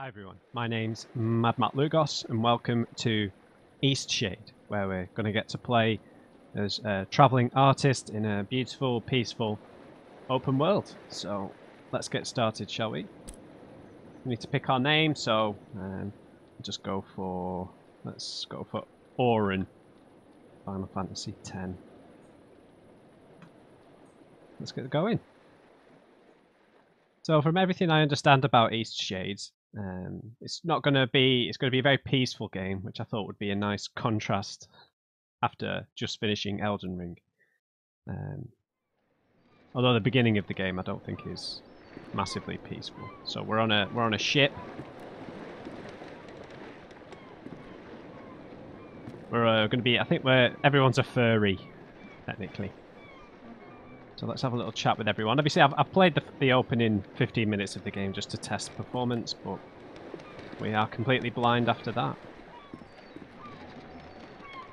Hi everyone, my name's Mad Matt Lugos and welcome to Eastshade, where we're going to get to play as a travelling artist in a beautiful, peaceful, open world. So let's get started, shall we? We need to pick our name, so um, just go for, let's go for Auron, Final Fantasy X. Let's get going. So from everything I understand about Eastshades, um, it's not going to be. It's going to be a very peaceful game, which I thought would be a nice contrast after just finishing Elden Ring. Um, although the beginning of the game, I don't think is massively peaceful. So we're on a we're on a ship. We're uh, going to be. I think we're everyone's a furry, technically. So let's have a little chat with everyone. Obviously, I've, I've played the, the opening 15 minutes of the game just to test performance, but we are completely blind after that.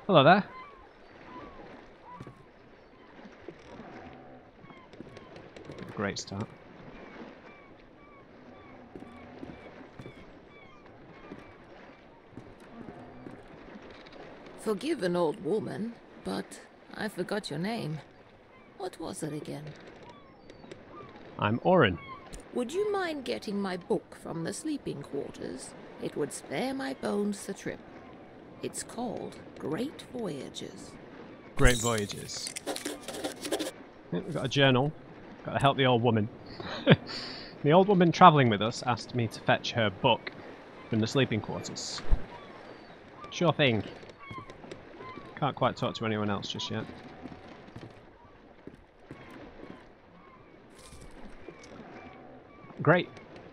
Hello there. Great start. Forgive an old woman, but I forgot your name. What was it again? I'm Auron. Would you mind getting my book from the sleeping quarters? It would spare my bones the trip. It's called Great Voyages. Great Voyages. We've got a journal. Got to help the old woman. the old woman travelling with us asked me to fetch her book from the sleeping quarters. Sure thing. Can't quite talk to anyone else just yet. Great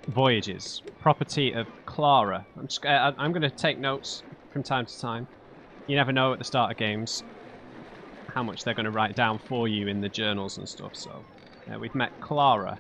Voyages, property of Clara. I'm, just, uh, I'm going to take notes from time to time. You never know at the start of games how much they're going to write down for you in the journals and stuff. So uh, we've met Clara.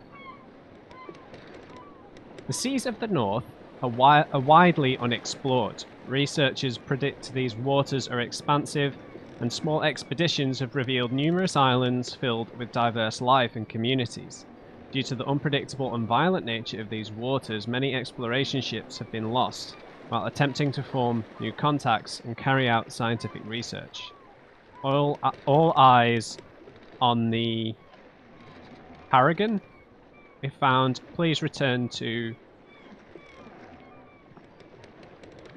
The seas of the north are, wi are widely unexplored. Researchers predict these waters are expansive, and small expeditions have revealed numerous islands filled with diverse life and communities. Due to the unpredictable and violent nature of these waters, many exploration ships have been lost while attempting to form new contacts and carry out scientific research. All, all eyes on the Paragon. If found, please return to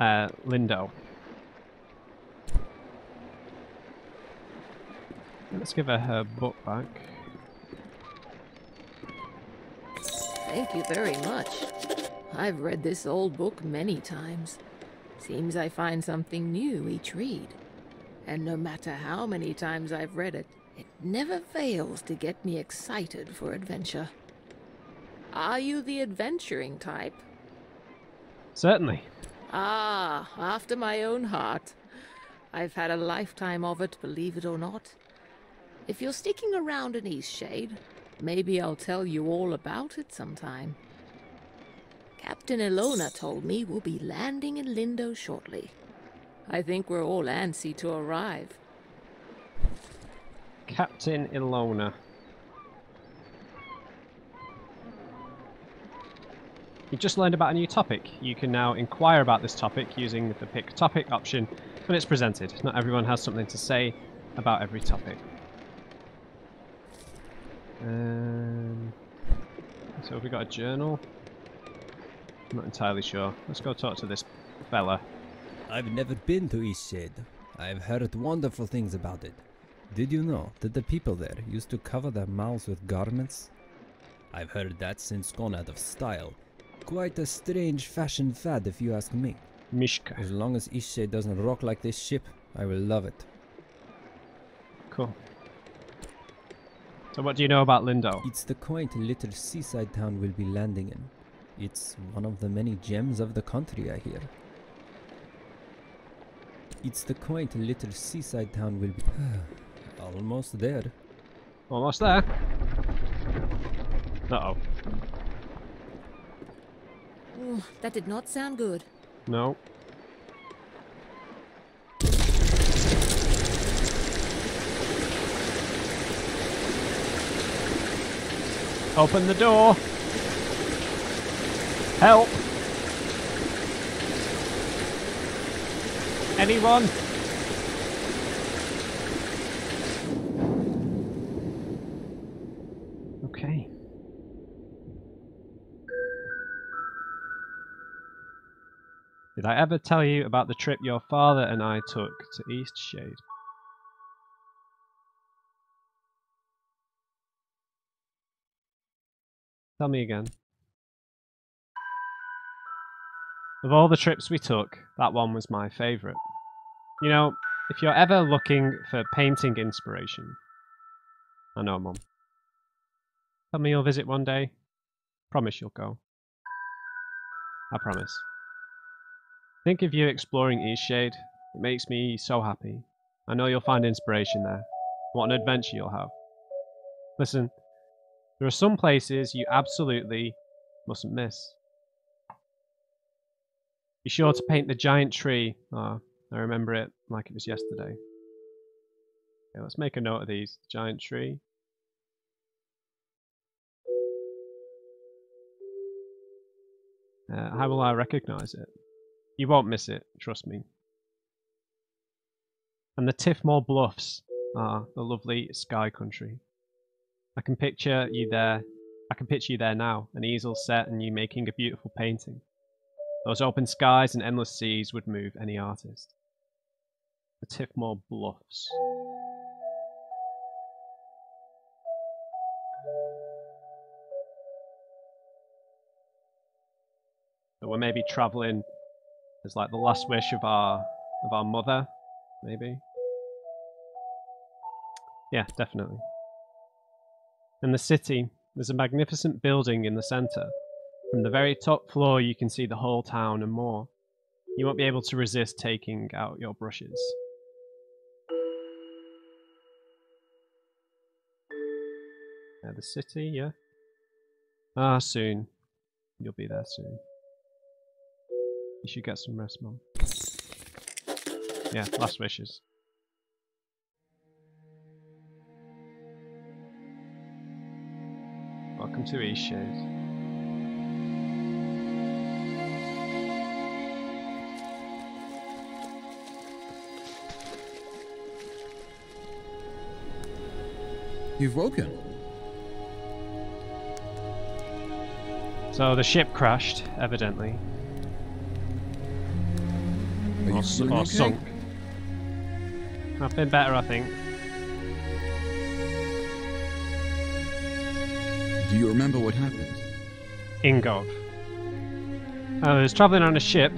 uh, Lindo. Let's give her her book back. Thank you very much. I've read this old book many times. Seems I find something new each read. And no matter how many times I've read it, it never fails to get me excited for adventure. Are you the adventuring type? Certainly. Ah, after my own heart. I've had a lifetime of it, believe it or not. If you're sticking around in Eastshade, maybe I'll tell you all about it sometime. Captain Ilona told me we'll be landing in Lindo shortly. I think we're all antsy to arrive. Captain Ilona. You've just learned about a new topic. You can now inquire about this topic using the pick topic option when it's presented. Not everyone has something to say about every topic. Um, so have we got a journal? I'm not entirely sure. Let's go talk to this fella. I've never been to Eastshade. I've heard wonderful things about it. Did you know that the people there used to cover their mouths with garments? I've heard that since gone out of style. Quite a strange fashion fad if you ask me. Mishka. As long as Eastshade doesn't rock like this ship, I will love it. Cool. So what do you know about Lindo? It's the quaint little seaside town we'll be landing in. It's one of the many gems of the country, I hear. It's the quaint little seaside town we'll be... Almost there. Almost there. Uh-oh. That did not sound good. No. Open the door. Help. Anyone? Okay. Did I ever tell you about the trip your father and I took to Eastshade? Tell me again. Of all the trips we took, that one was my favourite. You know, if you're ever looking for painting inspiration, I know, Mum. Tell me you'll visit one day. Promise you'll go. I promise. Think of you exploring Eastshade. It makes me so happy. I know you'll find inspiration there. What an adventure you'll have. Listen, there are some places you absolutely mustn't miss. Be sure to paint the giant tree. Ah, I remember it like it was yesterday. Okay, let's make a note of these. Giant tree. Uh, how will I recognize it? You won't miss it, trust me. And the Tiffmore Bluffs are the lovely sky country. I can picture you there. I can picture you there now, an easel set and you making a beautiful painting. Those open skies and endless seas would move any artist. The Tiffmore Bluffs. We're maybe traveling as like the last wish of our of our mother, maybe. Yeah, definitely. In the city, there's a magnificent building in the center. From the very top floor, you can see the whole town and more. You won't be able to resist taking out your brushes. Yeah, the city, yeah. Ah, soon. You'll be there soon. You should get some rest, Mom. Yeah, last wishes. Welcome to Eastshade. You've woken. So the ship crashed, evidently. Are Or, or okay? sunk. I've been better, I think. Do you remember what happened? Ingov. Uh, I was travelling on a ship.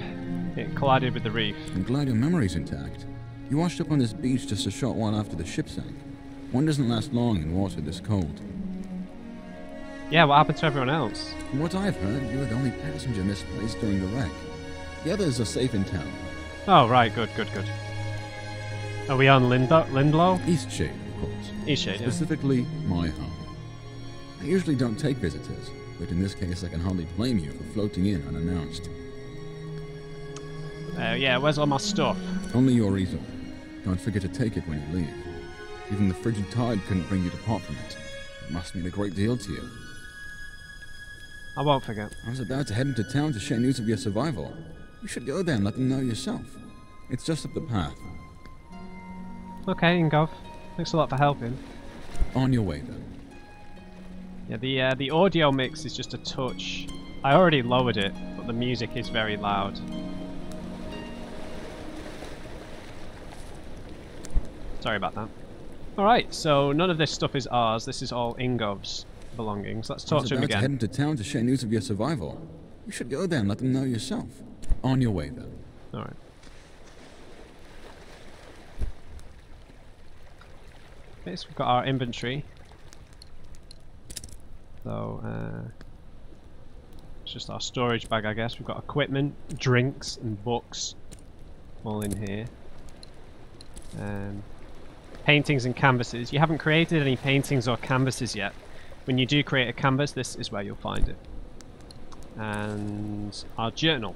It collided with the reef. I'm glad your memory's intact. You washed up on this beach just a short while after the ship sank. One doesn't last long in water this cold. Yeah, what happened to everyone else? From what I've heard, you were the only passenger misplaced during the wreck. The others are safe in town. Oh, right, good, good, good. Are we on Lindo- Lindlow? Eastshade, of course. Eastshade, yeah. Specifically, my home. I usually don't take visitors, but in this case I can hardly blame you for floating in unannounced. Uh, yeah, where's all my stuff? Only your easel. Don't forget to take it when you leave. Even the frigid tide couldn't bring you to part from it. It must mean a great deal to you. I won't forget. I was about to head into town to share news of your survival. You should go there and let them know yourself. It's just up the path. Okay, Ingov. Thanks a lot for helping. On your way then. Yeah, the uh, the audio mix is just a touch. I already lowered it, but the music is very loud. Sorry about that. Alright, so none of this stuff is ours. This is all Ingov's belongings. Let's talk to him about to head again. into town to share news of your survival. You should go there and let them know yourself. On your way then. Alright. Okay, so we've got our inventory. So, uh, it's just our storage bag, I guess. We've got equipment, drinks, and books all in here. Um, paintings and canvases. You haven't created any paintings or canvases yet. When you do create a canvas, this is where you'll find it. And our journal.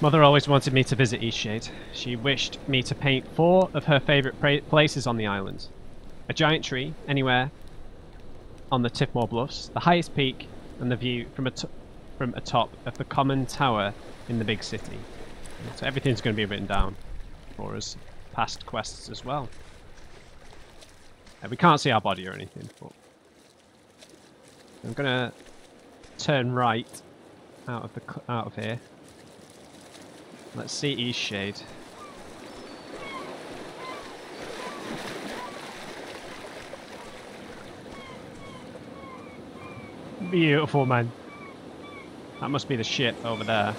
Mother always wanted me to visit Eastshade. She wished me to paint four of her favourite places on the island. A giant tree, anywhere on the Tiffmore Bluffs, the highest peak, and the view from a t- from atop of the common tower in the big city. So everything's going to be written down for us, past quests as well. Uh, we can't see our body or anything, but I'm going to turn right out of the out of here. Let's see Eastshade. Beautiful, man. That must be the ship over there.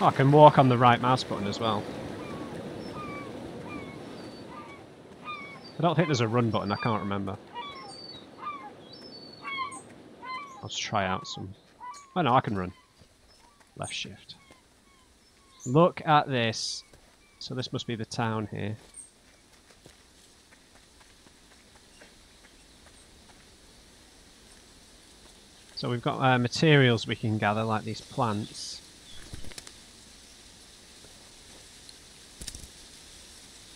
Oh, I can walk on the right mouse button as well. I don't think there's a run button, I can't remember. I'll just try out some. Oh no, I can run. Left shift. Look at this. So this must be the town here. So we've got uh, materials we can gather, like these plants.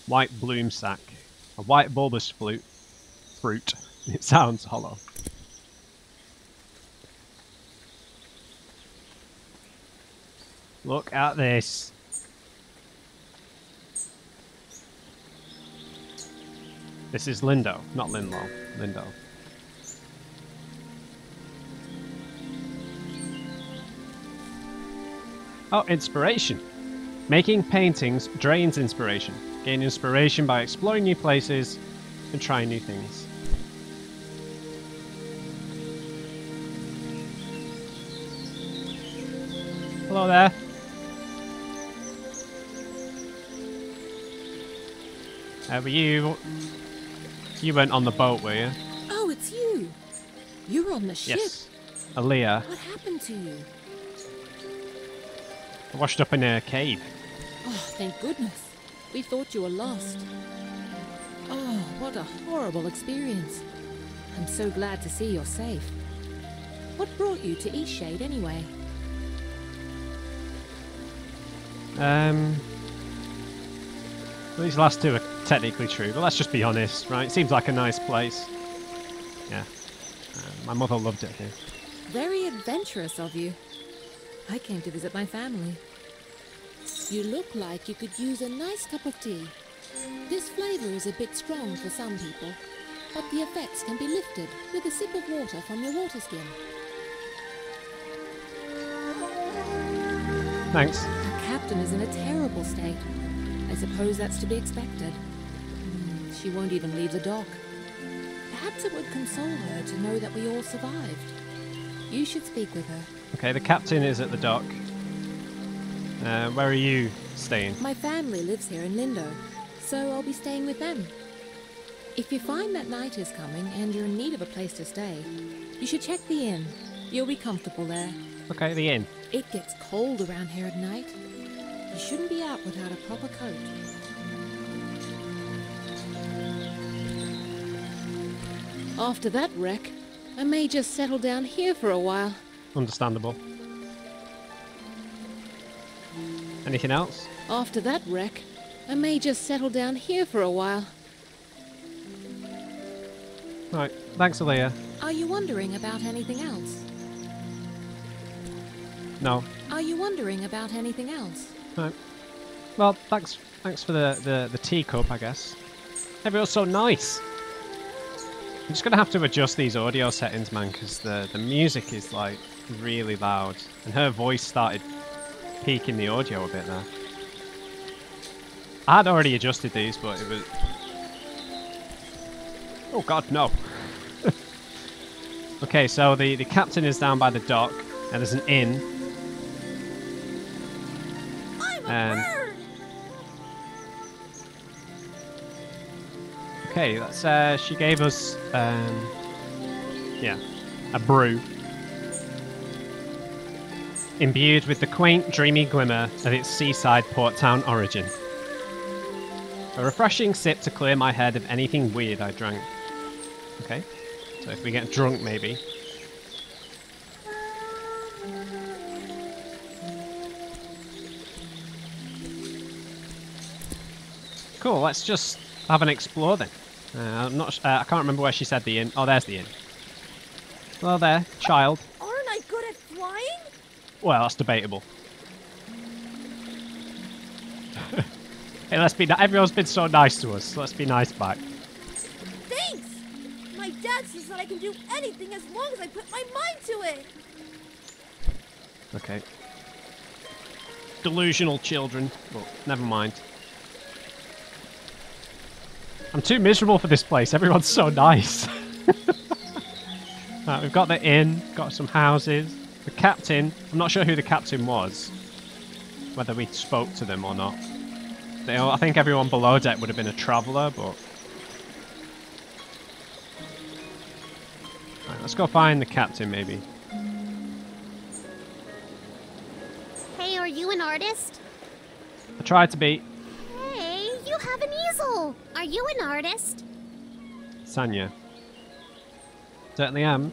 White bloom sack. A white bulbous flute. Fruit. It sounds hollow. Look at this. This is Lindo, not Linlow. Lindo. Oh, inspiration. Making paintings drains inspiration. Gain inspiration by exploring new places and trying new things. Hello there. Uh, were you... You weren't on the boat, were you? Oh, it's you. You're on the ship. Yes. Aaliyah. What happened to you? Washed up in a cave. Oh, thank goodness. We thought you were lost. Oh, what a horrible experience. I'm so glad to see you're safe. What brought you to Eastshade anyway? Um, these last two are technically true, but let's just be honest, right? It seems like a nice place. Yeah. Uh, my mother loved it here. Very adventurous of you. I came to visit my family. You look like you could use a nice cup of tea. This flavor is a bit strong for some people, but the effects can be lifted with a sip of water from your water skin. Thanks. The captain is in a terrible state. I suppose that's to be expected. Hmm, She won't even leave the dock. Perhaps it would console her to know that we all survived. You should speak with her. Okay, the captain is at the dock. Uh, where are you staying? My family lives here in Lindo, so I'll be staying with them. If you find that night is coming and you're in need of a place to stay, you should check the inn. You'll be comfortable there. Okay, the inn. It gets cold around here at night. You shouldn't be out without a proper coat. After that wreck, I may just settle down here for a while. Understandable. Anything else? After that wreck, I may just settle down here for a while. Right. Thanks, Aaliyah. Are you wondering about anything else? No. Are you wondering about anything else? Right. Well, thanks. Thanks for the the, the teacup, I guess. Everyone's so nice. I'm just gonna have to adjust these audio settings, man, because the the music is like really loud, and her voice started peaking the audio a bit there. I had already adjusted these, but it was. Oh God, no. okay, so the the captain is down by the dock, and there's an inn. And okay, that's uh, she gave us um, yeah, a brew imbued with the quaint, dreamy glimmer of its seaside port town origin. A refreshing sip to clear my head of anything weird I drank. Okay, so if we get drunk, maybe. Cool. Let's just have an explore then. Uh, I'm not. Uh, I can't remember where she said the inn. Oh, there's the inn. Hello there, child. Aren't I good Well, that's debatable. hey, let's be. Nice. Everyone's been so nice to us. Let's be nice back. Thanks! My dad says that I can do anything as long as I put my mind to it. Okay. Delusional children. Well, never mind. I'm too miserable for this place. Everyone's so nice. right, we've got the inn, got some houses. The captain. I'm not sure who the captain was. Whether we spoke to them or not. They all, I think everyone below deck would have been a traveller, but... Right, let's go find the captain, maybe. Hey, are you an artist? I tried to be. Hey, you have an easel. Are you an artist? Sanya. Certainly am.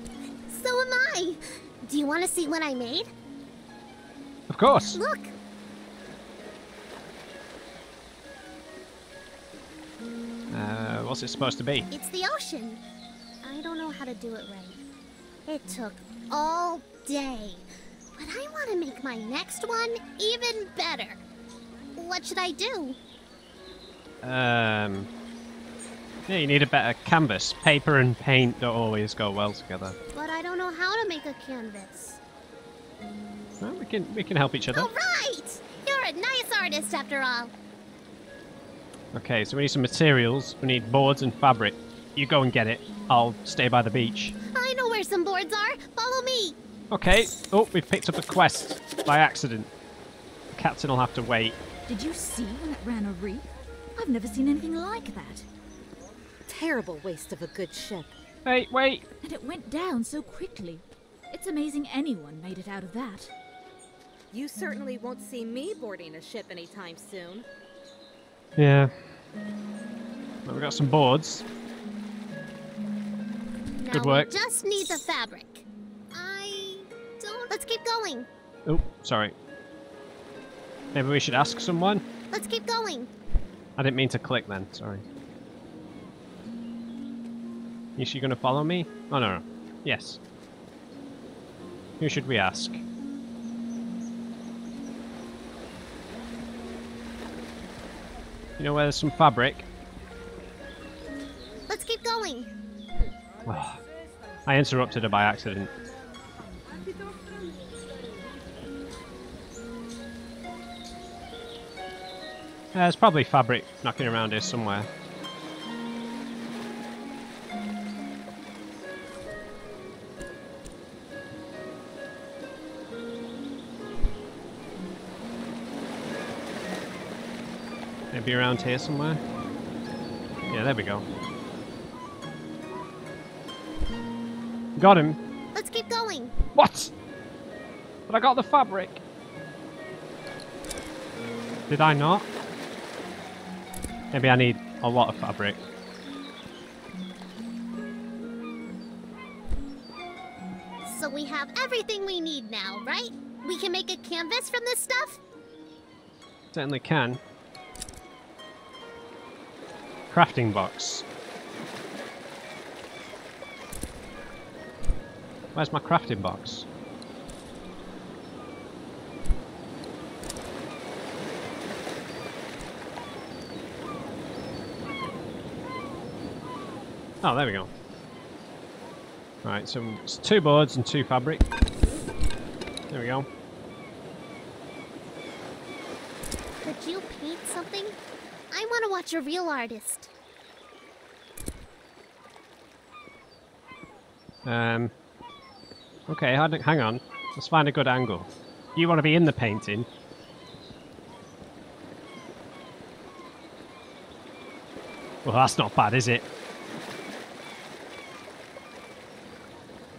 So am I. Do you want to see what I made? Of course. Look. Uh, what's it supposed to be? It's the ocean. I don't know how to do it right. It took all day. But I want to make my next one even better. What should I do? Um. Yeah, you need a better canvas. Paper and paint don't always go well together. But I don't know how to make a canvas. Well, we can we can help each other. All right! You're a nice artist after all. Okay, so we need some materials. We need boards and fabric. You go and get it. I'll stay by the beach. I know where some boards are. Follow me. Okay. Oh, we've picked up a quest by accident. The captain will have to wait. Did you see when it ran a reef? I've never seen anything like that. Terrible waste of a good ship. Wait, wait. And it went down so quickly. It's amazing anyone made it out of that. You certainly won't see me boarding a ship anytime soon. Yeah. Well, we've got some boards. Now Good work. we just need the fabric. I don't. Let's keep going. Oh, sorry. Maybe we should ask someone? Let's keep going. I didn't mean to click then, sorry. Is she going to follow me? Oh, no, no. Yes. Who should we ask? You know where there's some fabric? Let's keep going. Ah, I interrupted her by accident. There's probably fabric knocking around here somewhere. Maybe around here somewhere? Yeah, there we go. Got him. Let's keep going. What? But I got the fabric. Did I not? Maybe I need a lot of fabric. So we have everything we need now, right? We can make a canvas from this stuff? Certainly can. Crafting box. Where's my crafting box? Oh, there we go. Right, so it's two boards and two fabric. There we go. Could you paint something? I want to watch a real artist. Um. Okay, hang on. Let's find a good angle. You want to be in the painting. Well, that's not bad, is it?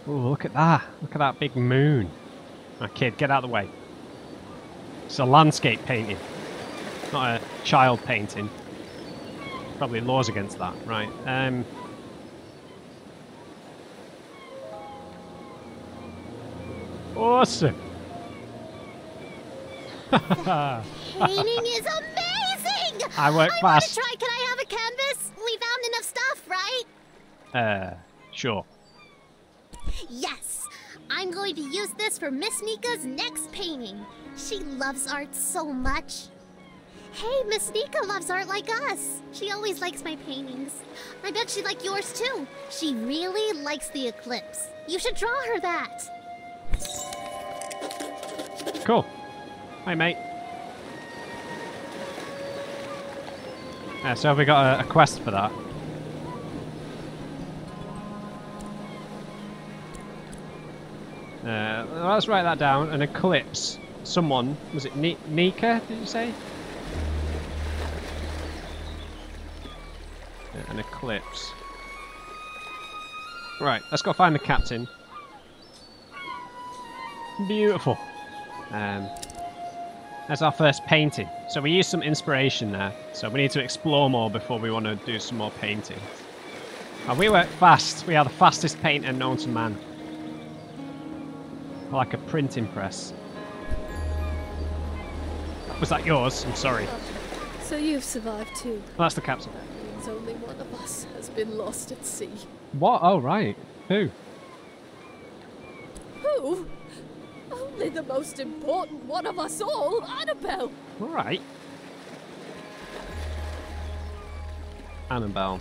Oh, look at that. Look at that big moon. My kid, get out of the way. It's a landscape painting, not a child painting. Probably laws against that, right? Um. Awesome. Painting is amazing! I work I want to fast. try. Can I have a canvas? We found enough stuff, right? Uh, sure. Yes. I'm going to use this for Miss Nika's next painting. She loves art so much. Hey, Miss Nika loves art like us. She always likes my paintings. I bet she'd like yours too. She really likes the eclipse. You should draw her that. Cool. Hi, mate. Yeah, so have we got a, a quest for that? Uh, let's write that down. An eclipse. Someone was it Ni- Nika? Did you say? Eclipse. Right, let's go find the captain. Beautiful. Um, that's our first painting. So we used some inspiration there. So we need to explore more before we want to do some more painting. And we work fast. We are the fastest painter known to man. Like a printing press. Was that yours? I'm sorry. So you've survived too. Well, that's the captain. Only one of us has been lost at sea. What? Oh, right. Who? Who? Only the most important one of us all, Annabelle. All right. Annabelle.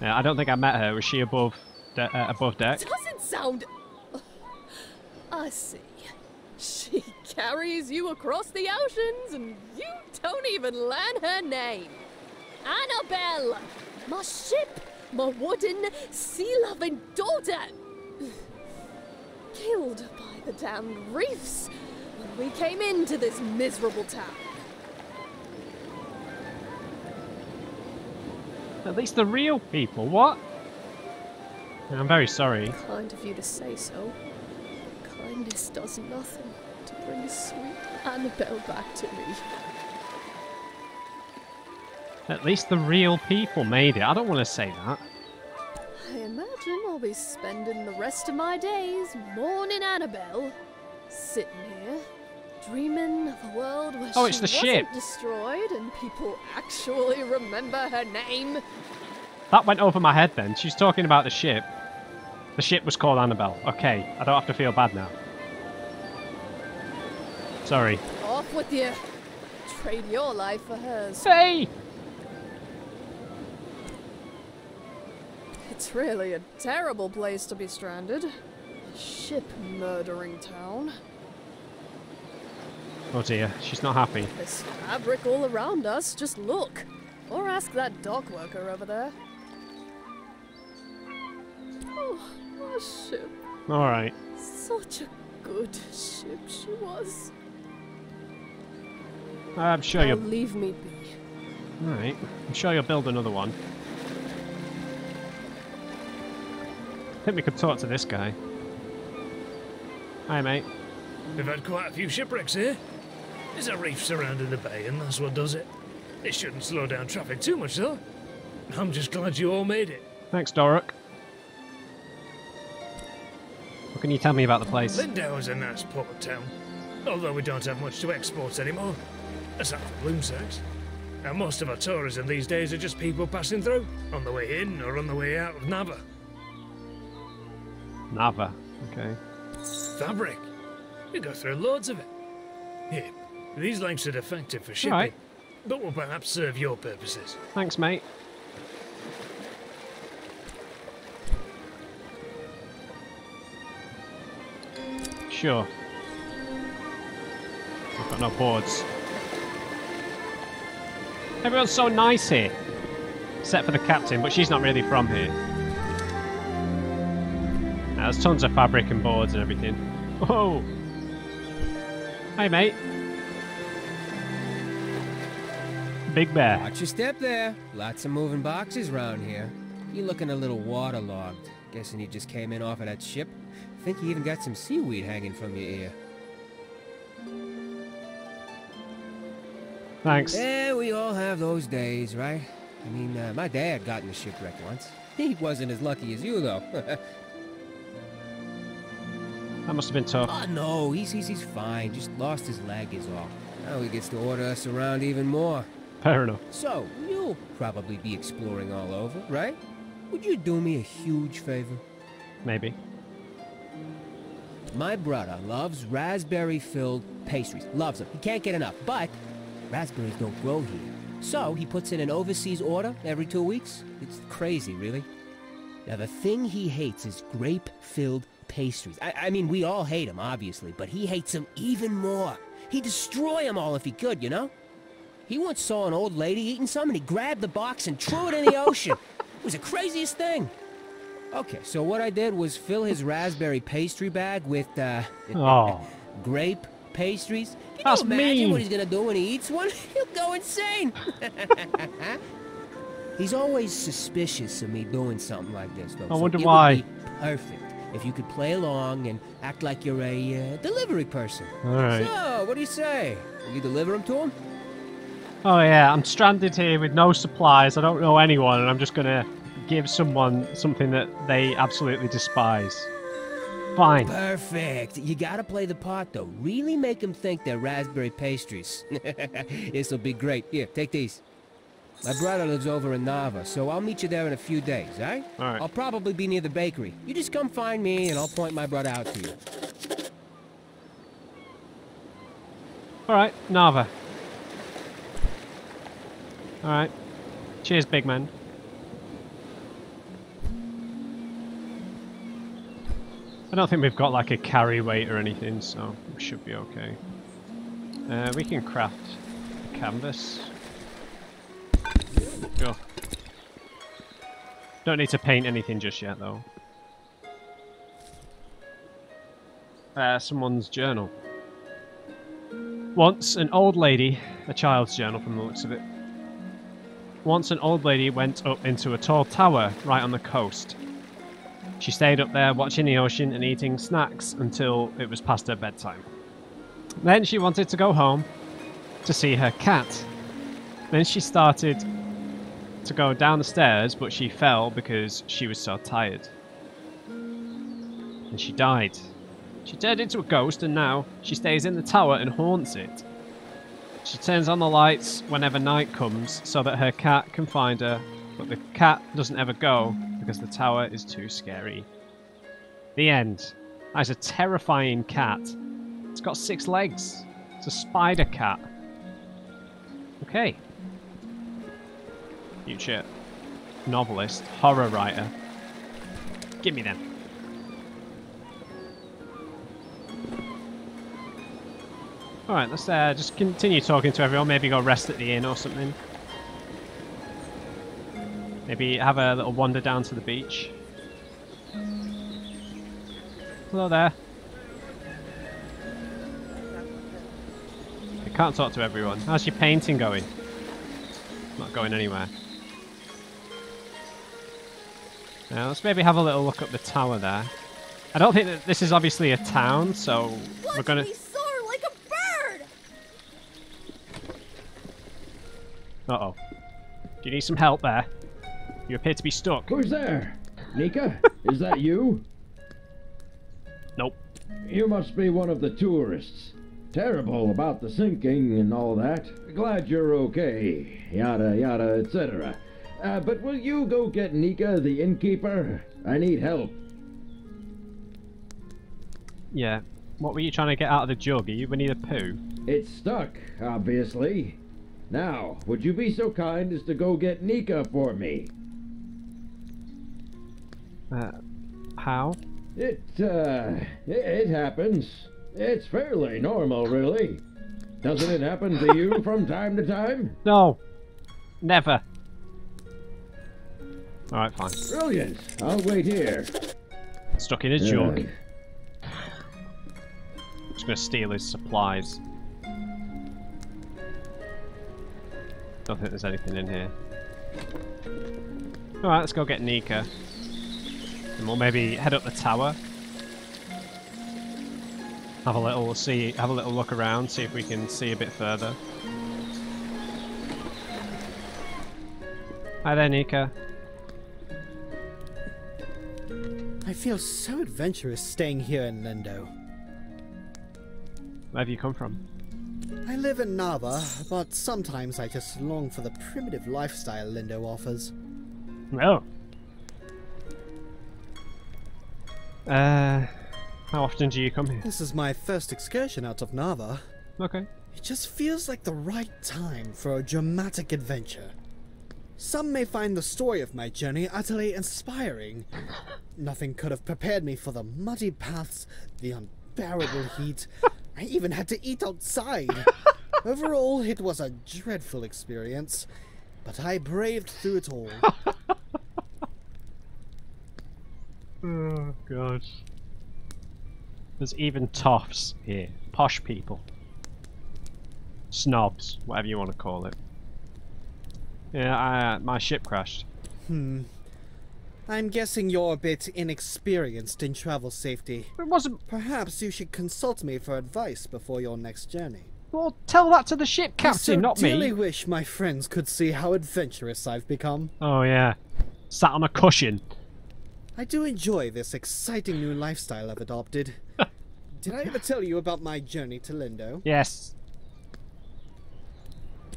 Yeah, I don't think I met her. Was she above de- uh, above deck? It doesn't sound. I see. She carries you across the oceans, and you don't even learn her name. Annabelle, my ship, my wooden, sea-loving daughter, killed by the damned reefs when we came into this miserable town. At least the real people. What? I'm very sorry. Kind of you to say so. Kindness does nothing bring sweet Annabelle back to me. At least the real people made it. I don't want to say that. I imagine I'll be spending the rest of my days mourning Annabelle, sitting here, dreaming of a world where Oh, she it's the wasn't ship. destroyed and people actually remember her name. That went over my head then. She's talking about the ship. The ship was called Annabelle. Okay, I don't have to feel bad now. Sorry. Off with you. Trade your life for hers. Hey! It's really a terrible place to be stranded. A ship murdering town. Oh dear, she's not happy. There's fabric all around us, just look. Or ask that dock worker over there. Oh, our ship. Alright. Such a good ship she was. Uh, I'm sure Now you'll. leave me be. Alright. I'm sure you'll build another one. I think we could talk to this guy. Hi, mate. We've had quite a few shipwrecks here. There's a reef surrounding the bay, and that's what does it. It shouldn't slow down traffic too much, though. I'm just glad you all made it. Thanks, Doruk. What can you tell me about the place? Lindo is a nice port town, although we don't have much to export anymore, aside from loom sacks. And most of our tourism these days are just people passing through, on the way in or on the way out of Nava. Nava. Okay. Fabric. We go through loads of it. Here, these lengths are defective for shipping, Alright. but will perhaps serve your purposes. Thanks, mate. Sure. I've got no boards. Everyone's so nice here. Except for the captain, but she's not really from here. Now, there's tons of fabric and boards and everything. Whoa! Hey, mate. Big bear. Watch your step there. Lots of moving boxes around here. You looking a little waterlogged. Guessing you just came in off of that ship. Think you even got some seaweed hanging from your ear. Thanks. Yeah, we all have those days, right? I mean, uh, my dad got in a shipwreck once. He wasn't as lucky as you, though. That must have been tough. oh, no, he's, he's, he's fine. Just lost his leg is all. Now he gets to order us around even more. Fair enough. So, you'll probably be exploring all over, right? Would you do me a huge favor? Maybe. My brother loves raspberry-filled pastries. Loves them. He can't get enough. But raspberries don't grow here. So he puts in an overseas order every two weeks. It's crazy, really. Now, the thing he hates is grape-filled pastries. I, I mean, we all hate them, obviously, but he hates them even more. He'd destroy them all if he could, you know? He once saw an old lady eating some, and he grabbed the box and threw it in the ocean. It was the craziest thing. Okay, so what I did was fill his raspberry pastry bag with, uh... Oh. grape pastries. Can That's you imagine mean. what he's gonna do when he eats one? He'll go insane. he's always suspicious of me doing something like this, though. I so wonder why. Perfect if you could play along and act like you're a uh, delivery person. All right. So, what do you say? Will you deliver them to him? Oh yeah, I'm stranded here with no supplies. I don't know anyone, and I'm just gonna give someone something that they absolutely despise. Fine. Perfect. You gotta play the part, though. Really make them think they're raspberry pastries. This'll be great. Here, take these. My brother lives over in Nava, so I'll meet you there in a few days, eh? All right. I'll probably be near the bakery. You just come find me, and I'll point my brother out to you. All right, Nava. All right. Cheers, big man. I don't think we've got like a carry weight or anything, so we should be okay. Uh, we can craft canvas. Go. Don't need to paint anything just yet, though. Uh, someone's journal. Once an old lady, a child's journal from the looks of it. Once an old lady went up into a tall tower right on the coast. She stayed up there watching the ocean and eating snacks until it was past her bedtime. Then she wanted to go home to see her cat. Then she started to go down the stairs, but she fell because she was so tired. And she died. She turned into a ghost and now she stays in the tower and haunts it. She turns on the lights whenever night comes so that her cat can find her, but the cat doesn't ever go because the tower is too scary. The end. That is a terrifying cat. It's got six legs. It's a spider cat. Okay. Future novelist, horror writer. Give me them. Alright, let's uh, just continue talking to everyone. Maybe go rest at the inn or something. Maybe have a little wander down to the beach. Hello there. I can't talk to everyone. How's your painting going? Not going anywhere. Now let's maybe have a little look up the tower there. I don't think that this is obviously a town, so we're gonna. Me soar like a bird! Uh oh. Do you need some help there? You appear to be stuck. Who's there? Nika? Is that you? Nope. You must be one of the tourists. Terrible about the sinking and all that. Glad you're okay. Yada yada, etc. Uh, but will you go get Nika, the innkeeper? I need help. Yeah. What were you trying to get out of the jug? Are you we need a poo? It's stuck, obviously. Now, would you be so kind as to go get Nika for me? Uh, how? It, uh, it, it happens. It's fairly normal, really. Doesn't it happen to you from time to time? No. Never. Alright, fine. Brilliant. I'll wait here. Stuck in a jug. Just gonna steal his supplies. Don't think there's anything in here. Alright, let's go get Nika. And we'll maybe head up the tower. Have a little see have a little look around, see if we can see a bit further. Hi there, Nika. I feel so adventurous staying here in Lindo. Where have you come from? I live in Nava, but sometimes I just long for the primitive lifestyle Lindo offers. Oh. Uh, how often do you come here? This is my first excursion out of Nava. Okay. It just feels like the right time for a dramatic adventure. Some may find the story of my journey utterly inspiring. Nothing could have prepared me for the muddy paths, the unbearable heat. I even had to eat outside. Overall, it was a dreadful experience, but I braved through it all. Oh god. There's even toffs here. Posh people. Snobs, whatever you want to call it. Yeah, I, uh, my ship crashed. Hmm. I'm guessing you're a bit inexperienced in travel safety. It wasn't. Perhaps you should consult me for advice before your next journey. Well, tell that to the ship captain, not me. wish my friends could see how adventurous I've become. Oh yeah, sat on a cushion. I do enjoy this exciting new lifestyle I've adopted. Did I ever tell you about my journey to Lindo? Yes.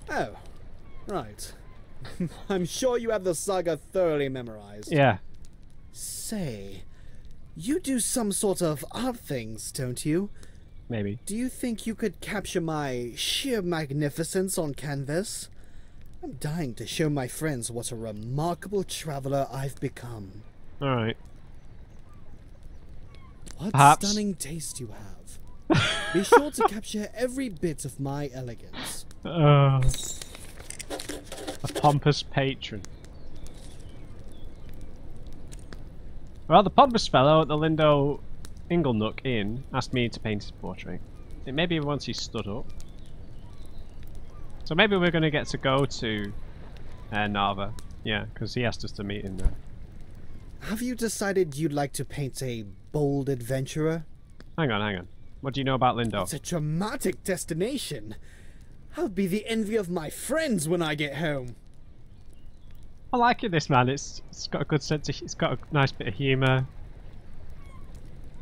Oh, right. I'm sure you have the saga thoroughly memorized. Yeah. Say, you do some sort of art things, don't you? Maybe. Do you think you could capture my sheer magnificence on canvas? I'm dying to show my friends what a remarkable traveler I've become. All right. What Perhaps. stunning taste you have. Be sure to capture every bit of my elegance. Uh, a pompous patron. Well, the pompous fellow at the Lindo Inglenook Inn asked me to paint his portrait. It may be once he stood up. So maybe we're going to get to go to uh, Nava. Yeah, because he asked us to meet in there. Have you decided you'd like to paint a bold adventurer? Hang on, hang on. What do you know about Lindo? It's a dramatic destination. I'll be the envy of my friends when I get home. I like it, this man. It's it's got a good sense. Of, it's got a nice bit of humour.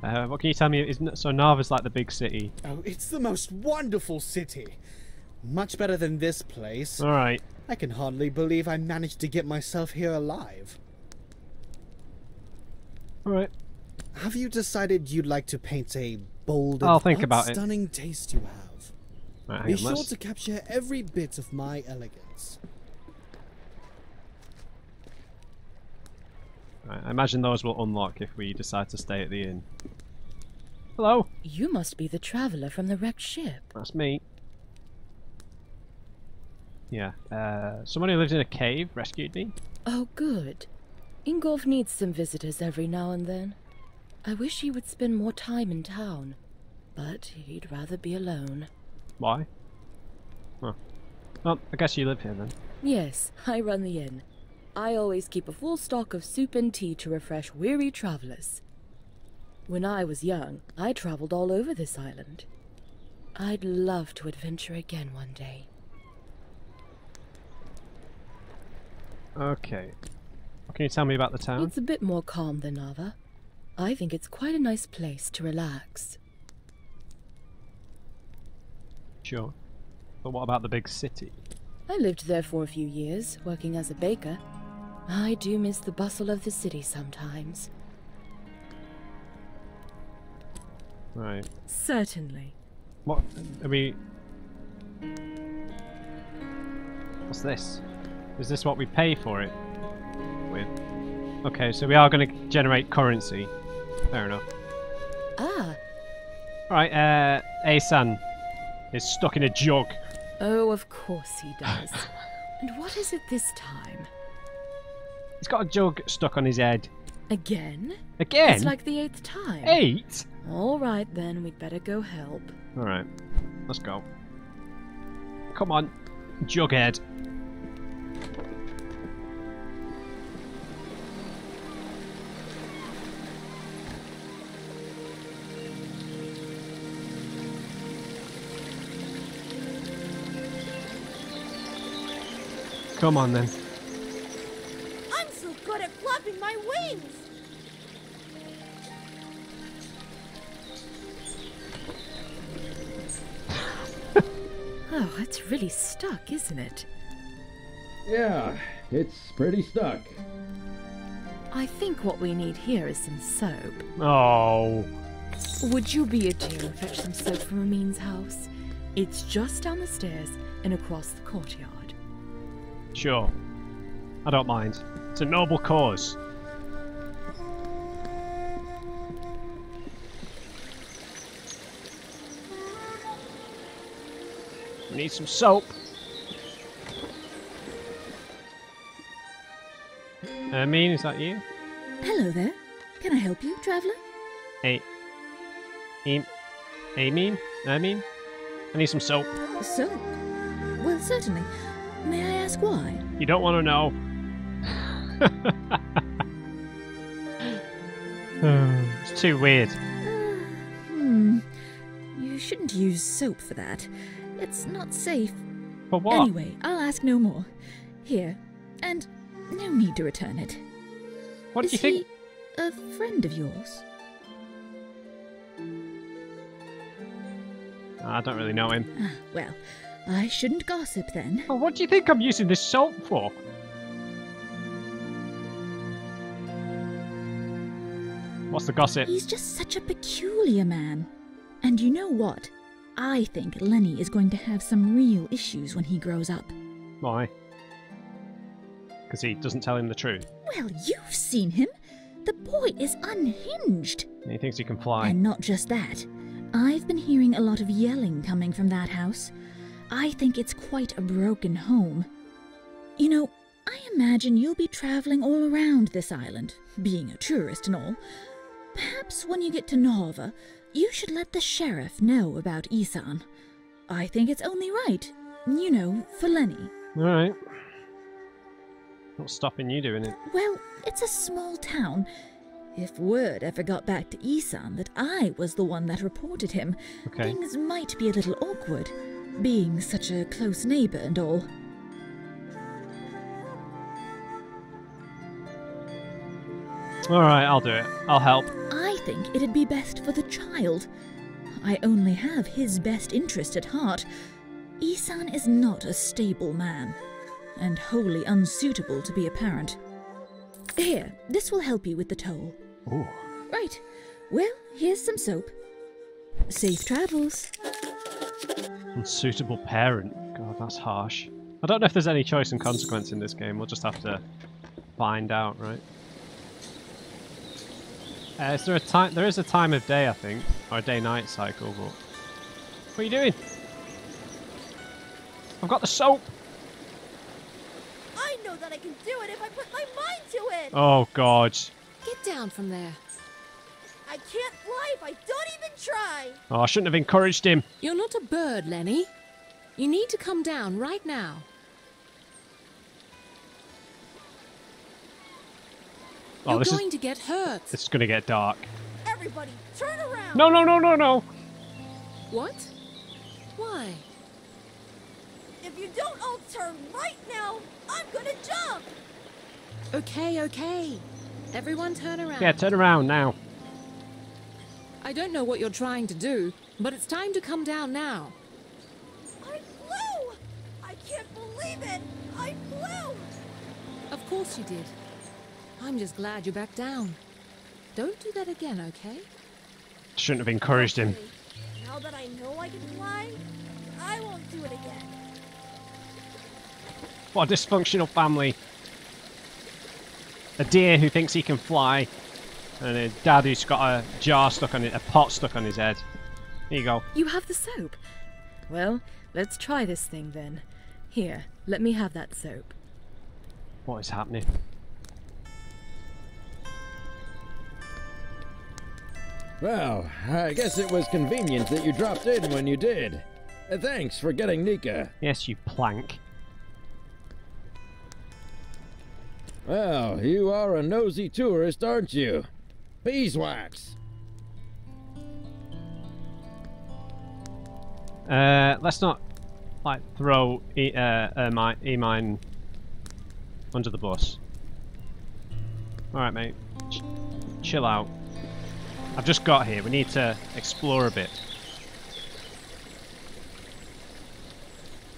Uh, what can you tell me? Is so Nava's like the big city. Oh, it's the most wonderful city. Much better than this place. All right. I can hardly believe I managed to get myself here alive. All right. Have you decided you'd like to paint a bold I'll think what about it. stunning taste you have? Right, Be on, sure let's- to capture every bit of my elegance. Right, I imagine those will unlock if we decide to stay at the inn. Hello. You must be the traveler from the wrecked ship. That's me. Yeah. Uh, someone who lives in a cave rescued me. Oh, good. Ingolf needs some visitors every now and then. I wish he would spend more time in town, but he'd rather be alone. Why? Oh. Well, I guess you live here then. Yes, I run the inn. I always keep a full stock of soup and tea to refresh weary travelers. When I was young, I traveled all over this island. I'd love to adventure again one day. Okay. Can you tell me about the town? It's a bit more calm than Nava. I think it's quite a nice place to relax. Sure. But what about the big city? I lived there for a few years, working as a baker. I do miss the bustle of the city sometimes. Right. Certainly. What are we? What's this? Is this what we pay for it with? Okay, so we are going to generate currency. Fair enough. Ah, Right, uh, Isan is stuck in a jug. oh, of course he does. and what is it this time? He's got a jug stuck on his head. Again? Again? It's like the eighth time. Eight? All right, then, we'd better go help. All right, let's go. Come on, Jughead. Come on then. I'm so good at flapping my wings! Oh, it's really stuck, isn't it? Yeah, it's pretty stuck. I think what we need here is some soap. Oh. Would you be a dear and fetch some soap from Amin's house? It's just down the stairs and across the courtyard. Sure. I don't mind. It's a noble cause. We need some soap. Ermine, is that you? Hello there. Can I help you, traveller? Hey. Em. Amine? Ermine? I need some soap. Soap? Well, certainly. May I ask why? You don't want to know. it's too weird. Hmm. You shouldn't use soap for that. It's not safe. For what? Anyway, I'll ask no more. Here. And no need to return it. What do Is you think? he a friend of yours? I don't really know him. Ah, well, I shouldn't gossip then. Oh, what do you think I'm using this soap for? What's the gossip? He's just such a peculiar man. And you know what? I think Lenny is going to have some real issues when he grows up. Why? Because he doesn't tell him the truth. Well, you've seen him. The boy is unhinged. And he thinks he can fly. And not just that. I've been hearing a lot of yelling coming from that house. I think it's quite a broken home. You know, I imagine you'll be traveling all around this island, being a tourist and all. Perhaps when you get to Nava, you should let the sheriff know about Isan. I think it's only right, you know, for Lenny. Alright. Not stopping you doing it. Well, it's a small town. If word ever got back to Isan that I was the one that reported him, Okay. things might be a little awkward, being such a close neighbor and all. Alright, I'll do it. I'll help. I think it'd be best for the child. I only have his best interest at heart. Isan is not a stable man, and wholly unsuitable to be a parent. Here, this will help you with the toll. Ooh. Right. Well, here's some soap. Safe travels. Unsuitable parent. God, that's harsh. I don't know if there's any choice and consequence in this game. We'll just have to find out, right? Uh, is there a time? There is a time of day, I think, or a day-night cycle. But what are you doing? I've got the soap. I know that I can do it if I put my mind to it. Oh God. Get down from there. I can't fly if I don't even try. Oh, I shouldn't have encouraged him. You're not a bird, Lenny. You need to come down right now. Oh, You're this going is to get hurt. this is gonna get dark. Everybody, turn around. No, no, no, no, no. What? Why? If you don't all turn right now, I'm gonna jump. Okay, okay. Everyone turn around. Yeah, turn around now. I don't know what you're trying to do, but it's time to come down now. I flew. I can't believe it. I flew. Of course you did. I'm just glad you're back down. Don't do that again, okay? Shouldn't have encouraged him. Now that I know I can fly, I won't do it again. What a dysfunctional family. A deer who thinks he can fly, and a dad who's got a jar stuck on it, a pot stuck on his head. Here you go. You have the soap. Well, let's try this thing then. Here, let me have that soap. What is happening? Well, I guess it was convenient that you dropped in when you did. Uh, Thanks for getting Nika. Yes, you plank. Well, you are a nosy tourist, aren't you? Beeswax. Uh, let's not like throw e uh, Ermi- Emine under the bus. All right, mate. Ch- chill out. I've just got here. We need to explore a bit.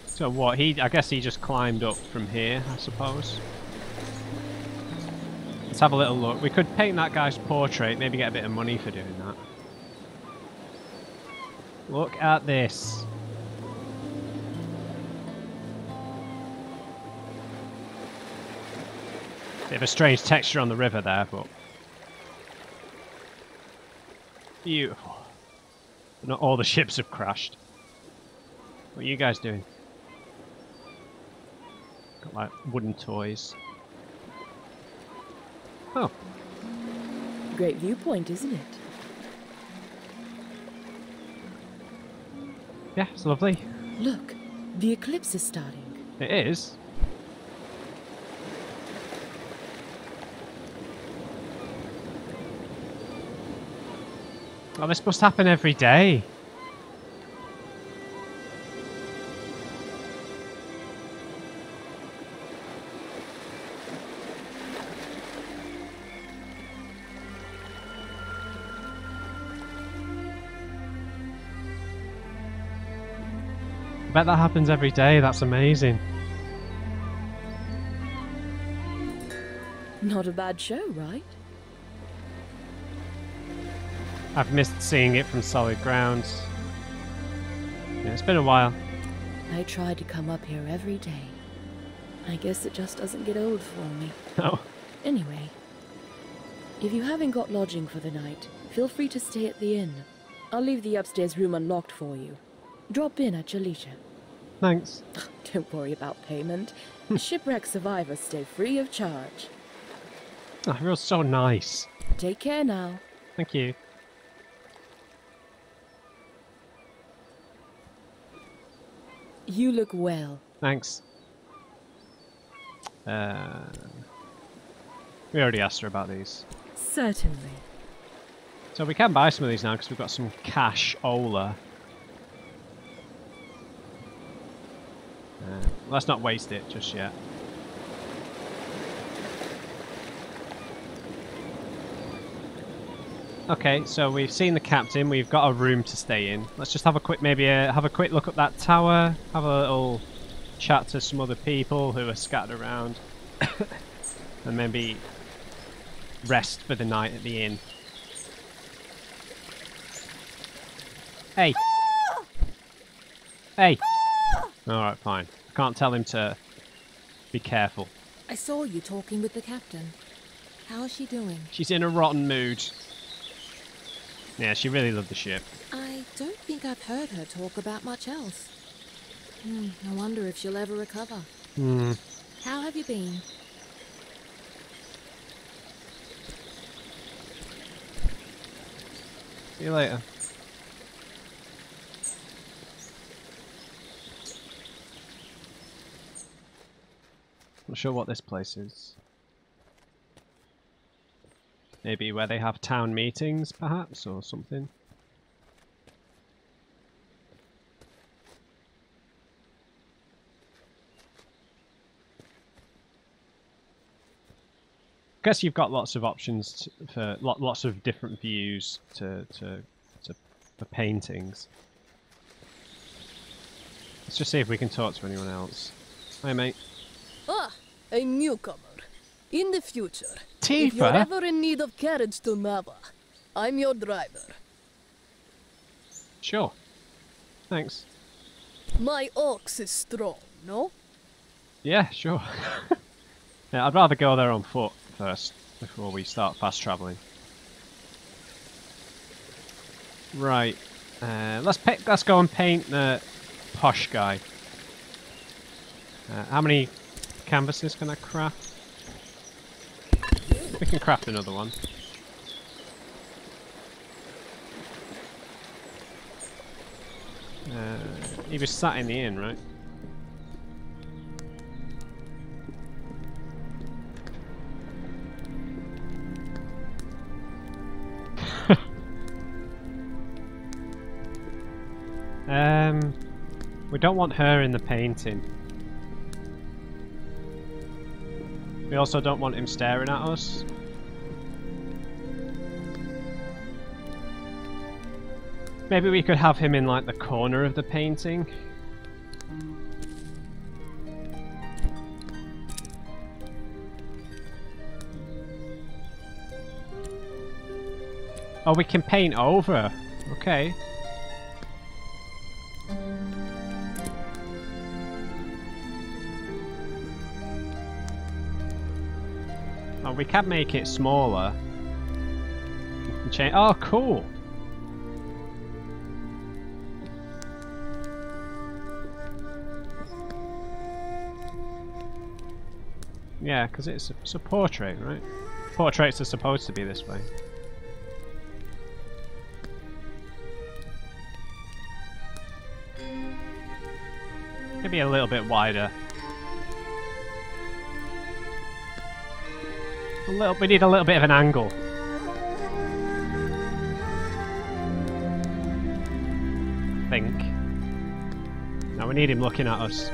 So what? He? I guess he just climbed up from here. I suppose. Let's have a little look. We could paint that guy's portrait, maybe get a bit of money for doing that. Look at this. Bit of a strange texture on the river there, but beautiful. Not all the ships have crashed. What are you guys doing? Got like wooden toys. Oh, Great viewpoint, isn't it? yeah, it's lovely. Look, the eclipse is starting. It is. Oh, this must happen every day. Bet that happens every day. That's amazing. Not a bad show, right? I've missed seeing it from solid ground. Yeah, it's been a while. I try to come up here every day. I guess it just doesn't get old for me. No. Anyway, if you haven't got lodging for the night, feel free to stay at the inn. I'll leave the upstairs room unlocked for you. Drop in at your leisure. Thanks. Don't worry about payment. Shipwreck survivors stay free of charge. Oh, you're so nice. Take care now. Thank you. You look well. Thanks. Uh, we already asked her about these. Certainly. So we can buy some of these now because we've got some cash Ola. Uh, let's not waste it just yet. Okay, so we've seen the captain. We've got a room to stay in. Let's just have a quick, maybe uh, have a quick look at that tower. Have a little chat to some other people who are scattered around, and maybe rest for the night at the inn. Hey. Hey. Alright, fine. I can't tell him to be careful. I saw you talking with the captain. How is she doing? She's in a rotten mood. Yeah, she really loved the ship. I don't think I've heard her talk about much else. Hmm, I wonder if she'll ever recover. Hmm. How have you been? See you later. Not sure what this place is. Maybe where they have town meetings, perhaps, or something. guess you've got lots of options t for lo lots of different views to, to, to for paintings. Let's just see if we can talk to anyone else. Hi, mate. Ah, a newcomer. In the future, Tifa? if you're ever in need of carriage to Nava, I'm your driver. Sure. Thanks. My ox is strong, no? Yeah, sure. yeah, I'd rather go there on foot first before we start fast traveling. Right. Uh, let's pick. Let's go and paint the posh guy. Uh, how many canvases can I craft? We can craft another one. Uh, he was sat in the inn, right? um, we don't want her in the painting. We also don't want him staring at us. Maybe we could have him in like the corner of the painting. Oh, we can paint over. Okay. We can make it smaller. Change. Oh, cool. Yeah, because it's, it's a portrait, right? Portraits are supposed to be this way. Maybe a little bit wider. A little. We need a little bit of an angle. I think. Now we need him looking at us.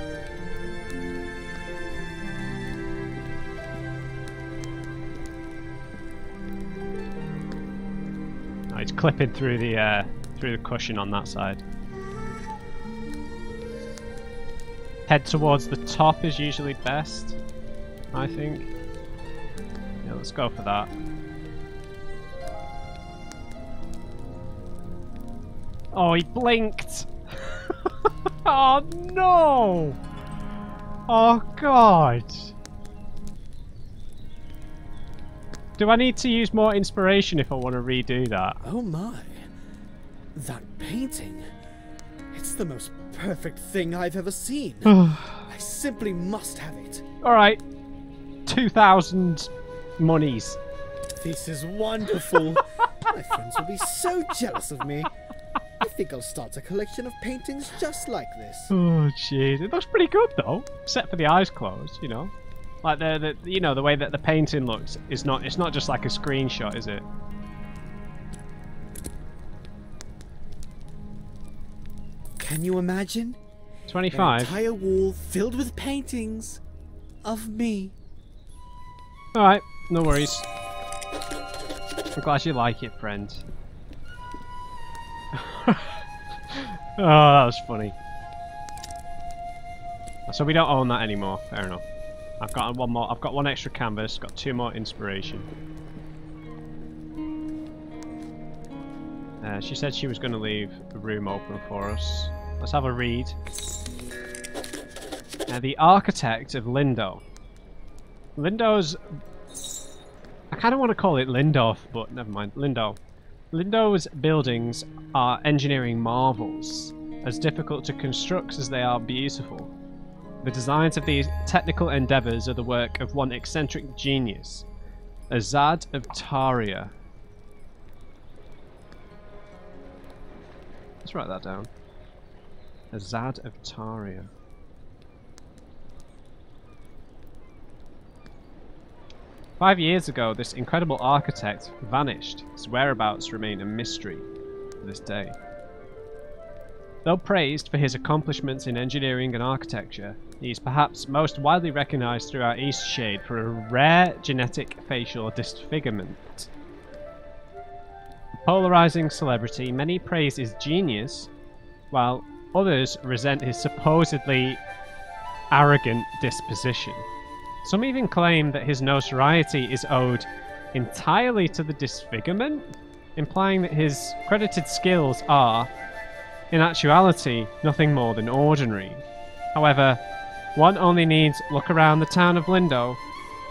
Oh, it's clipping through the uh, through the cushion on that side. Head towards the top is usually best, I think. Let's go for that. Oh, he blinked! oh no! Oh god! Do I need to use more inspiration if I want to redo that? Oh my. That painting. It's the most perfect thing I've ever seen. I simply must have it. Alright. 2,000 monies. This is wonderful. My friends will be so jealous of me. I think I'll start a collection of paintings just like this. Oh, jeez. It looks pretty good, though. Except for the eyes closed, you know. Like, the, the you know, the way that the painting looks is not, it's not just like a screenshot, is it? Can you imagine? 25. An entire wall filled with paintings of me. Alright, no worries. I'm glad you like it, friend. oh, that was funny. So we don't own that anymore. Fair enough. I've got one more. I've got one extra canvas. Got two more inspiration. Uh, she said she was going to leave the room open for us. Let's have a read. Uh, the architect of Lindo. Lindo's... I kind of want to call it Lindorf, but never mind. Lindo. Lindo's buildings are engineering marvels, as difficult to construct as they are beautiful. The designs of these technical endeavours are the work of one eccentric genius, Azad of Taria. Let's write that down. Azad of Taria. Five years ago, this incredible architect vanished. His whereabouts remain a mystery to this day. Though praised for his accomplishments in engineering and architecture, he is perhaps most widely recognized throughout Eastshade for a rare genetic facial disfigurement. A polarizing celebrity, many praise his genius, while others resent his supposedly arrogant disposition. Some even claim that his notoriety is owed entirely to the disfigurement, implying that his credited skills are, in actuality, nothing more than ordinary. However, one only needs look around the town of Lindo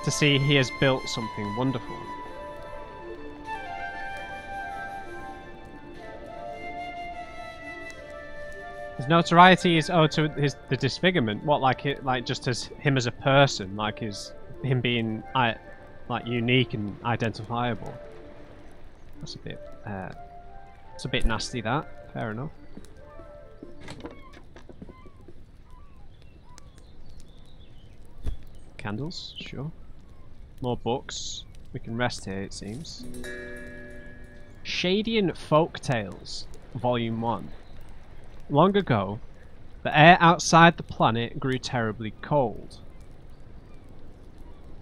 to see he has built something wonderful. His notoriety is owed to his the disfigurement. What, like it, like just as him as a person, like his him being I, like unique and identifiable. That's a bit, uh, it's a bit nasty. That fair enough. Candles, sure. More books. We can rest here, it seems. Shadian Folk Tales, Volume 1. Long ago, the air outside the planet grew terribly cold.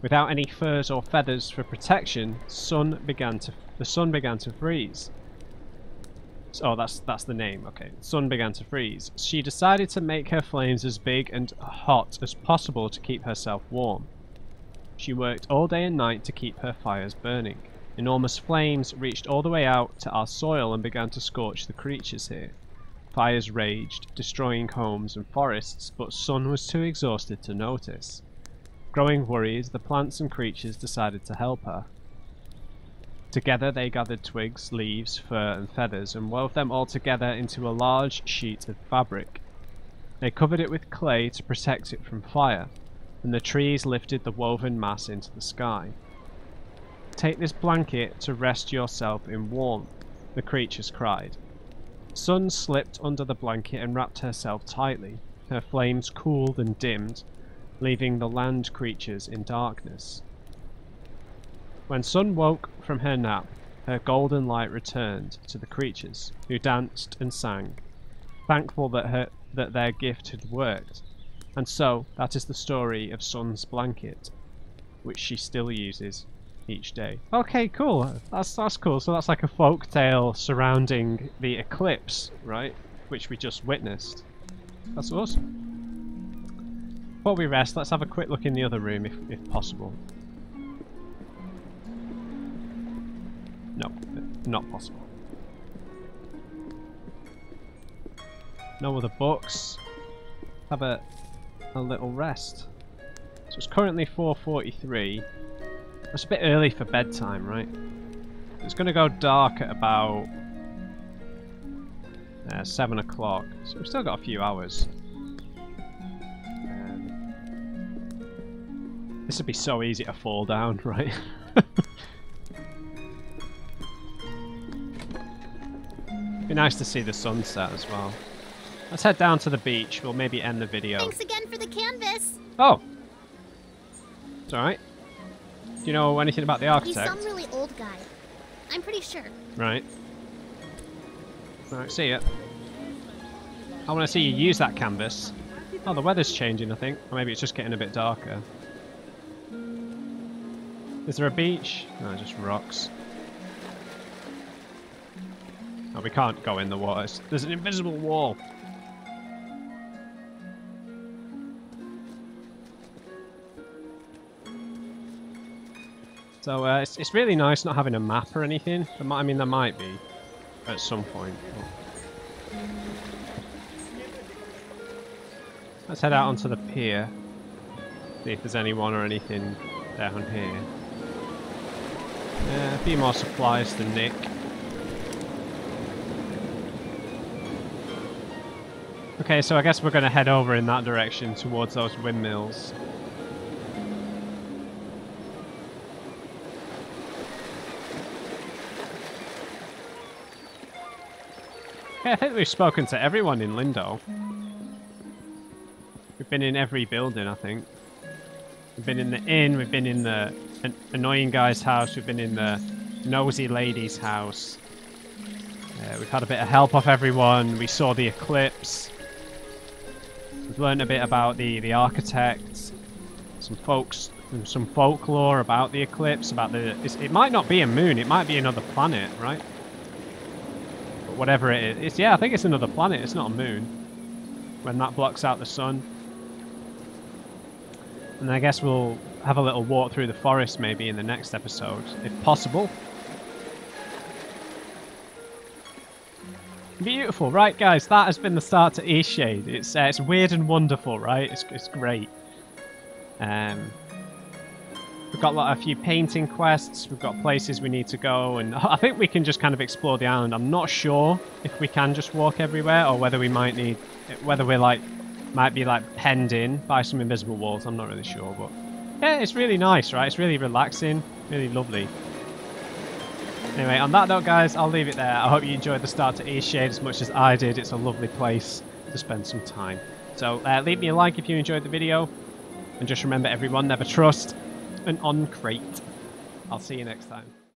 Without any furs or feathers for protection, sun began to the sun began to freeze. Oh, that's that's the name. Okay, sun began to freeze. She decided to make her flames as big and hot as possible to keep herself warm. She worked all day and night to keep her fires burning. Enormous flames reached all the way out to our soil and began to scorch the creatures here. Fires raged, destroying homes and forests, but Sun was too exhausted to notice. Growing worried, the plants and creatures decided to help her. Together they gathered twigs, leaves, fur and feathers and wove them all together into a large sheet of fabric. They covered it with clay to protect it from fire, and the trees lifted the woven mass into the sky. Take this blanket to rest yourself in warmth, the creatures cried. Sun slipped under the blanket and wrapped herself tightly. Her flames cooled and dimmed, leaving the land creatures in darkness. When Sun woke from her nap, her golden light returned to the creatures, who danced and sang, thankful that her that their gift had worked. And so, that is the story of Sun's blanket, which she still uses each day. Okay, cool. That's that's cool. So that's like a folk tale surrounding the eclipse, right? Which we just witnessed. That's awesome. Before we rest, let's have a quick look in the other room if, if possible. No, not possible. No other books. Have a a little rest. So it's currently 4.43. It's a bit early for bedtime, right? It's going to go dark at about uh, 7 o'clock, so we've still got a few hours. Um, this would be so easy to fall down, right? be nice to see the sunset as well. Let's head down to the beach. We'll maybe end the video. Thanks again for the canvas. Oh! It's alright. You know anything about the architect? He's some really old guy. I'm pretty sure. Right. Alright, see ya. I want to see you use that canvas. Oh, the weather's changing, I think. Or maybe it's just getting a bit darker. Is there a beach? No, just rocks. Oh, we can't go in the water. There's an invisible wall. So uh, it's, it's really nice not having a map or anything. Might, I mean, there might be at some point. But... Let's head out onto the pier. See if there's anyone or anything down here. Yeah, a few more supplies to Nick. Okay, so I guess we're going to head over in that direction towards those windmills. Yeah, I think we've spoken to everyone in Lindo. We've been in every building, I think. We've been in the inn, we've been in the an annoying guy's house, we've been in the nosy lady's house. Uh, we've had a bit of help off everyone, we saw the eclipse. We've learned a bit about the, the architects, some folks, some folklore about the eclipse, about the... it might not be a moon, it might be another planet, right? Whatever it is. Yeah, I think it's another planet. It's not a moon. When that blocks out the sun. And I guess we'll have a little walk through the forest maybe in the next episode, if possible. Beautiful, right guys, that has been the start to Eastshade. It's uh, it's weird and wonderful, right? It's, it's great. Um, We've got like, a few painting quests, we've got places we need to go, and I think we can just kind of explore the island. I'm not sure if we can just walk everywhere, or whether we might need, whether we're like, might be like penned in by some invisible walls, I'm not really sure, but yeah, it's really nice, right? It's really relaxing, really lovely. Anyway, on that note, guys, I'll leave it there. I hope you enjoyed the start to Eastshade as much as I did. It's a lovely place to spend some time. So uh, leave me a like if you enjoyed the video, and just remember everyone, never trust, an on crate. I'll see you next time.